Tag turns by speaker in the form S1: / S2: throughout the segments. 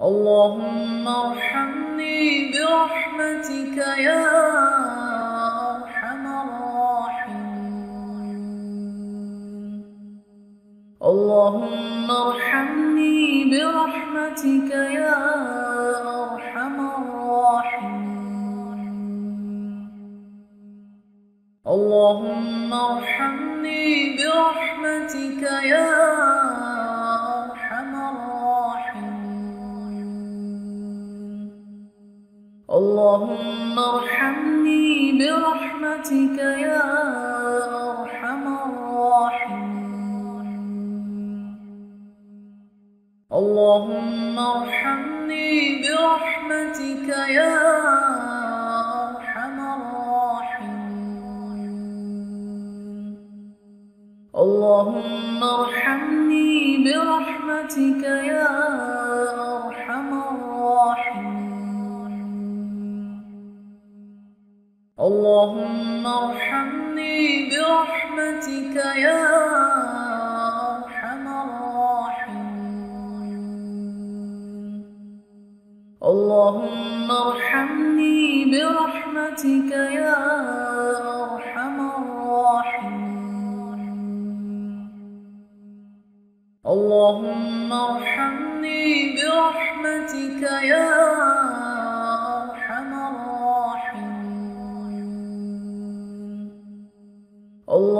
S1: اللهم ارحمني برحمتك يا أرحم الراحمين. اللهم ارحمني برحمتك يا أرحم الراحمين. اللهم اللهم ارحمني برحمتك يا أرحم الراحمين. اللهم ارحمني برحمتك يا اللهم ارحمني برحمتك يا أرحم الراحمين. اللهم ارحمني برحمتك يا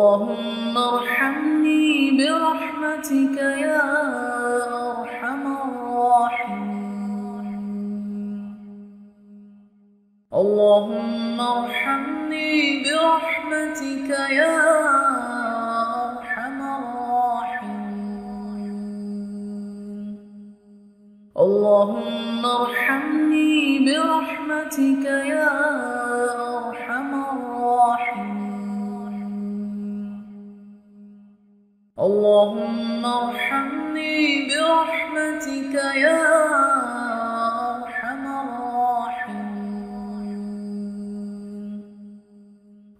S1: اللهم ارحمني برحمتك يا أرحم الراحمين. اللهم ارحمني برحمتك يا أرحم الراحمين. اللهم ارحمني برحمتك يا اللهم ارحمني برحمتك يا أرحم الراحمين.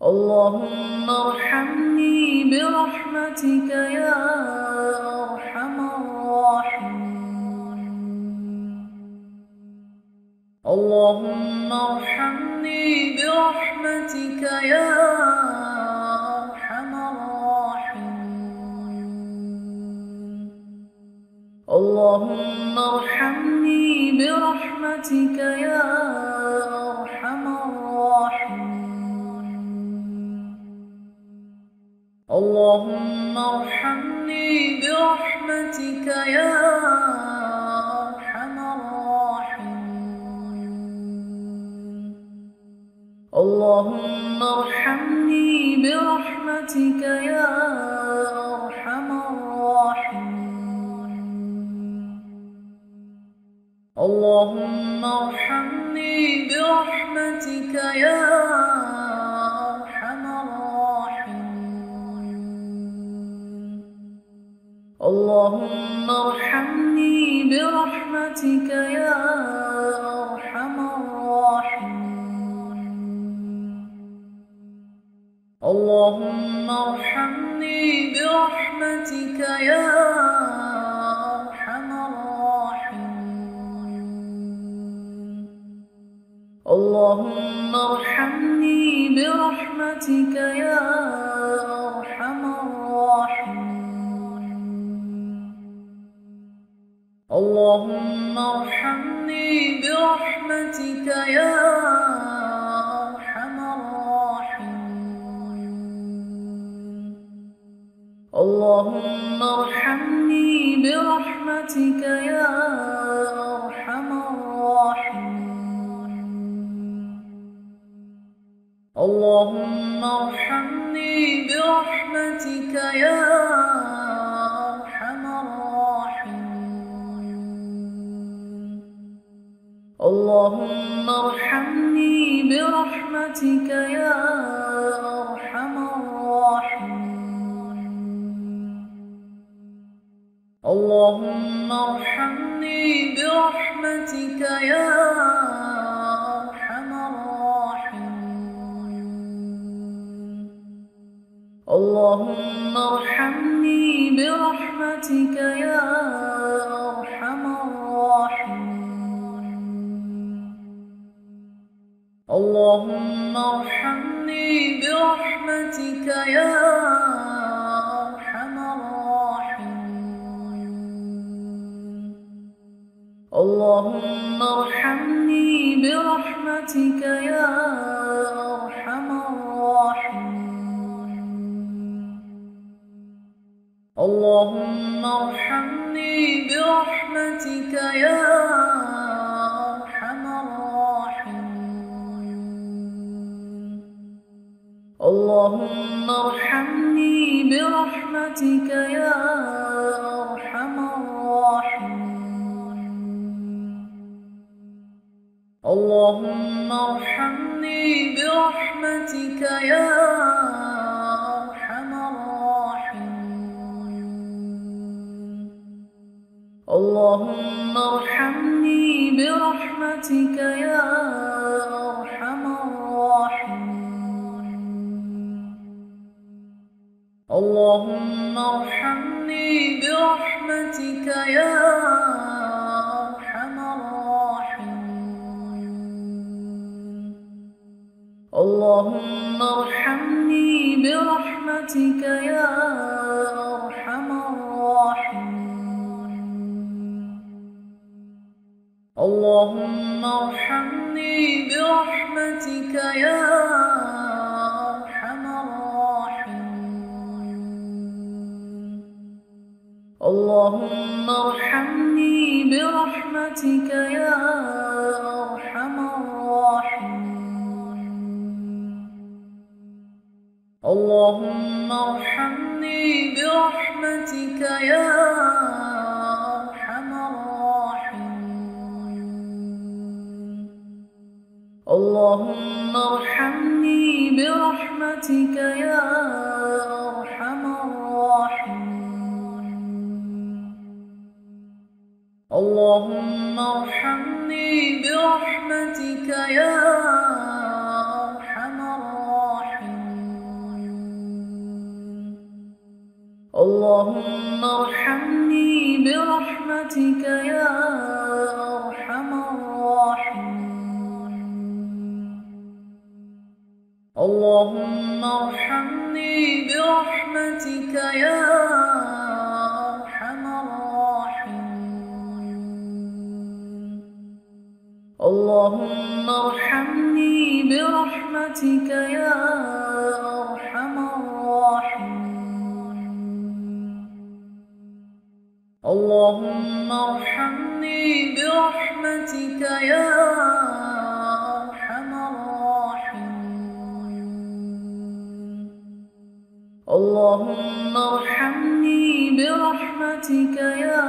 S1: اللهم ارحمني برحمتك يا أرحم الراحمين. اللهم ارحمني برحمتك يا اللهم ارحمني برحمتك يا أرحم الراحمين. اللهم ارحمني برحمتك يا أرحم الراحمين. اللهم اللهم ارحمني برحمتك يا أرحم الراحمين. اللهم ارحمني برحمتك يا أرحم الراحمين. اللهم ارحمني برحمتك يا اللهم ارحمني برحمتك يا أرحم الراحمين. اللهم ارحمني برحمتك يا أرحم الراحمين. اللهم ارحمني برحمتك يا اللهم ارحمني برحمتك يا أرحم الراحمين. اللهم ارحمني برحمتك يا أرحم الراحمين. اللهم ارحمني برحمتك يا اللهم ارحمني برحمتك يا أرحم الراحمين. اللهم ارحمني برحمتك يا أرحم الراحمين. اللهم ارحمني برحمتك يا برحمتك يا أرحم الراحمين. اللهم ارحمني برحمتك يا أرحم الراحمين. اللهم ارحمني برحمتك يا اللهم ارحمني برحمتك يا أرحم الراحمين. اللهم ارحمني برحمتك يا برحمتك يا أرحم الراحمين. اللهم ارحمني برحمتك يا أرحم الراحمين. اللهم ارحمني برحمتك يا أرحم الراحمين. اللهم ارحمني برحمتك يا أرحم الراحمين. اللهم ارحمني برحمتك يا أرحم الراحمين. اللهم ارحمني برحمتك يا اللهم ارحمني برحمتك يا أرحم الراحمين. اللهم ارحمني برحمتك يا أرحم الراحمين. اللهم ارحمني برحمتك يا